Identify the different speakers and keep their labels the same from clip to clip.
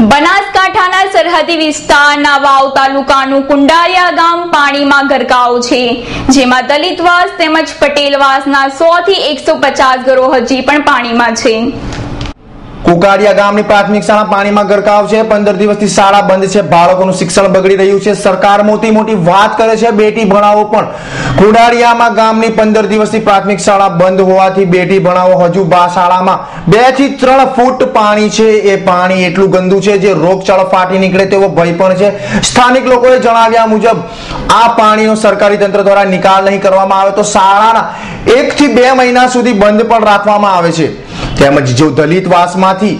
Speaker 1: બનાસકાંઠાના સરહદી વિસ્તારના વાવ તાલુકાનું કુંડારિયા ગામ પાણીમાં ગરકાવ છે. જેમાં દલિતવાસ તેમજ પટેલવાસના સો થી એકસો પચાસ ઘરો હજી પણ પાણીમાં છે.
Speaker 2: કુકાડિયા ગામની પ્રાથમિક શાળા પાણીમાં ગરકાવ છે. પંદર દિવસથી શાળા બંધ છે. બાળકોનું શિક્ષણ બગડી રહ્યું છે. સરકાર મોટી મોટી વાત કરે છે. બેટી ભણાવો પણ. કુડાડિયામાં ગામની પંદર દિવસથી પ્રાથમિક શાળા બંધ હોવાથી બેટી ભણાવો હજુ બા શાળામાં. બેથી ત્રણ ફૂટ પાણી છે. એ પાણી એટલું ગંદુ છે જે રોગચાળો ફાટી નીકળે તેવો ભય પણ છે. સ્થાનિક લોકોએ જણાવ્યા મુજબ, આ પાણીનો સરકારી તંત્ર દ્વારા નિકાલ નહીં કરવામાં આવે તો શાળાના એક થી બે મહિના સુધી બંધ પણ રાખવામાં આવે છે. તેમજ જો દલિતવાસમાંથી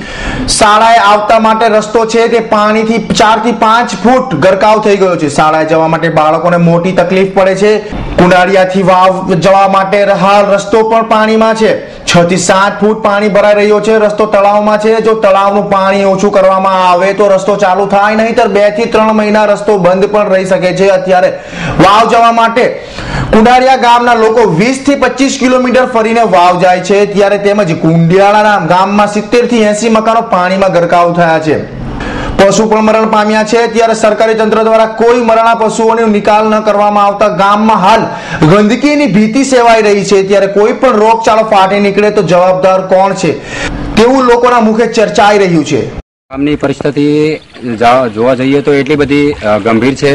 Speaker 2: શાળાએ આવતા માટે રસ્તો છે તે પાણીથી ચારથી પાંચ ફૂટ ગરકાવ થઈ ગયો છે. શાળાએ જવા માટે બાળકોને મોટી તકલીફ પડે છે. કુંડાળિયાથી વાવ જવા માટે હાલ રસ્તો પણ પાણીમાં છે. છ થી સાત ફૂટ પાણી ભરાઈ રહ્યો છે. રસ્તો તળાવમાં છે. જો તળાવનું પાણી ઓછું કરવામાં આવે તો રસ્તો ચાલુ થાય. નહીતર બેથી ત્રણ મહિના રસ્તો બંધ પણ રહી શકે છે. અત્યારે વાવ જવા માટે કુંડારિયા ગામના લોકો વીસથી પચીસ કિલોમીટર ફરીને વાવ જાય છે. ત્યારે તેમજ કુંડિયાળાના ગામમાં સિત્તેરથી એસી મકાનો પાણીમાં ગરકાવ થયા છે. પશુ પણ મરણ પામ્યા છે. ત્યારે સરકારી તંત્ર દ્વારા કોઈ મરણા પશુઓનો નિકાલ ન કરવામાં આવતા ગામમાં હાલ ગંદકીની ભીતિ સેવાઈ રહી છે. ત્યારે કોઈ પણ રોગચાળો ફાટી નીકળે તો જવાબદાર કોણ છે? તેવું લોકોના મુખે ચર્ચાઈ રહ્યું છે.
Speaker 3: ગામની પરિસ્થિતિ જોવા જઈએ તો એટલી બધી ગંભીર છે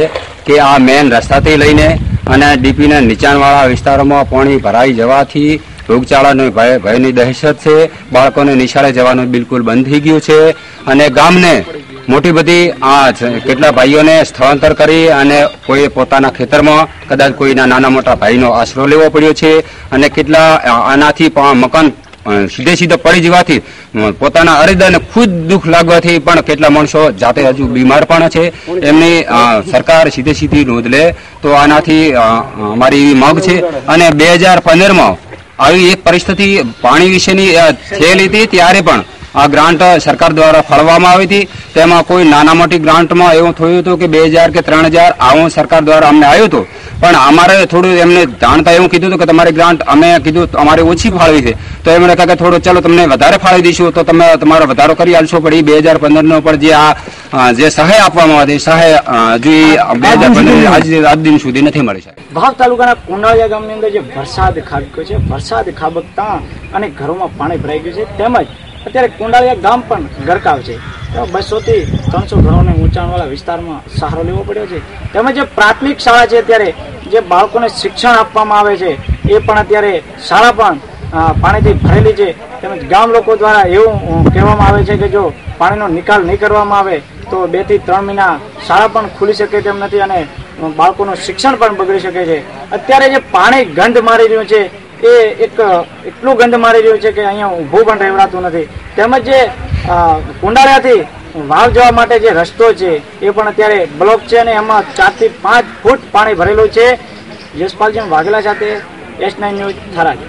Speaker 3: કે આ મેન રસ્તાથી લઈને અને ડીપીના નીચાણવાળા વિસ્તારોમાં પાણી ભરાઈ જવાથી રોગચાળાનો ભય, ભયની દહેશત છે. બાળકોને નિશાળે જવાનું બિલકુલ બંધ થઈ ગયું છે. અને ગામને મોટી બધી આ કેટલા ભાઈઓને સ્થળાંતર કરી અને કોઈ પોતાના ખેતરમાં, કદાચ કોઈના નાના મોટા ભાઈનો આશરો લેવો પડ્યો છે અને કેટલા આનાથી પણ મકાન સીધે સીધે પડી જવાથી પોતાના અરિદાને ખુદ દુઃખ લાગવાથી પણ કેટલા માણસો જાતે હજુ બીમાર પણ છે. એમની સરકાર સીધે સીધી નોંધ લે તો આનાથી અમારી એવી માંગ છે. અને બે હજાર પંદરમાં આવી એક પરિસ્થિતિ પાણી વિશેની થયેલી હતી ત્યારે પણ આ ગ્રાન્ટ સરકાર દ્વારા ફાળવવામાં આવી હતી. તેમાં કોઈ નાના મોટી ગ્રાન્ટમાં એવું થયું હતું કે બે હજાર કે ત્રણ હજાર આવું સરકાર દ્વારા અમને આવ્યું હતું. પણ અમારે થોડું એમને જાણતા એવું કીધું હતું કે તમારી ગ્રાન્ટ અમે કીધું અમારે ઓછી ફાળવી છે. તો એમણે કહ્યું કે થોડું ચલો તમને વધારે ફાળવી દઈશું. તો તમે તમારો વધારો કરી આલશો. પણ એ બે હજાર પંદરનો પણ જે આ જે સહાય આપવામાં આવી સહાય હજુ બે હજાર પંદર આજ આજ દિન સુધી નથી મળી શકે.
Speaker 4: ભાવ તાલુકાના કુંડાળિયા ગામની અંદર જે વરસાદ ખાબક્યો છે વરસાદ ખાબકતા અને ઘરોમાં પાણી ભરાઈ ગયું છે. તેમજ અત્યારે કુંડાળિયા ગામ પણ ગરકાવ છે. બસો થી ત્રણસો ઘરોને ઊંચાણવાળા વિસ્તારમાં સહારો લેવો પડ્યો છે. તેમજ જે પ્રાથમિક શાળા છે અત્યારે, જે બાળકોને શિક્ષણ આપવામાં આવે છે, એ પણ અત્યારે શાળા પણ પાણીથી ભરેલી છે. તેમજ ગામ લોકો દ્વારા એવું કહેવામાં આવે છે કે જો પાણીનો નિકાલ નહીં કરવામાં આવે, તો બેથી ત્રણ મહિના શાળા પણ ખુલી શકે તેમ નથી અને બાળકોનું શિક્ષણ પણ બગડી શકે છે. અત્યારે જે પાણી ગંધ મારી રહ્યું છે એ એક, એટલું ગંધ મારી રહ્યું છે કે અહીંયા ઊભું પણ રહેવડાતું નથી. તેમજ જે કુંડાળાથી વાવ જવા માટે જે રસ્તો છે, એ પણ અત્યારે બ્લોક છે અને એમાં ચારથી પાંચ ફૂટ પાણી ભરેલું છે. યશપાલજી વાઘેલા સાથે એસ નાઇન ન્યૂઝ થરાદ.